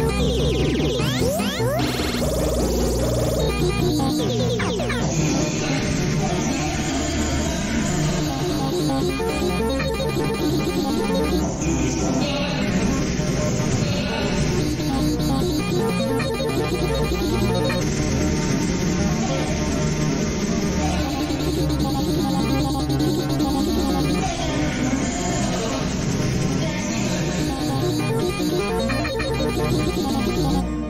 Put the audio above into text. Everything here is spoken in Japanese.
Música どうぞ。